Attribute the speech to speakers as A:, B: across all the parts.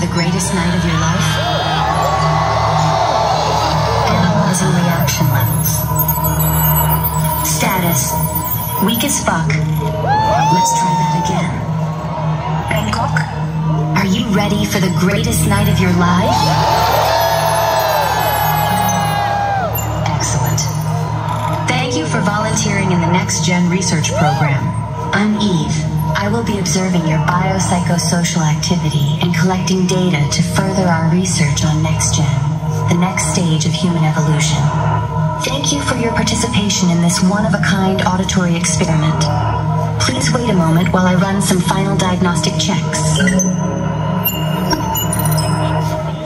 A: the greatest night of your life? Analyzing reaction levels. Status. Weak as fuck. Let's try that again. Bangkok? Are you ready for the greatest night of your life? Excellent. Thank you for volunteering in the Next Gen research program. I'm Eve. I will be observing your biopsychosocial activity and collecting data to further our research on Next Gen, the next stage of human evolution. Thank you for your participation in this one of a kind auditory experiment. Please wait a moment while I run some final diagnostic checks.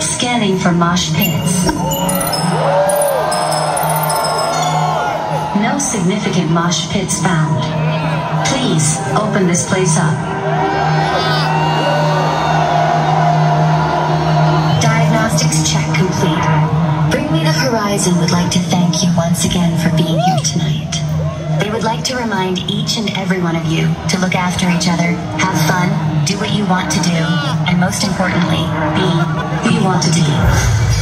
A: Scanning for mosh pits. No significant mosh pits found. Please open this place up. Diagnostics check complete. Bring Me the Horizon would like to thank you once again for being here tonight. They would like to remind each and every one of you to look after each other, have fun, do what you want to do, and most importantly, be who you want to be.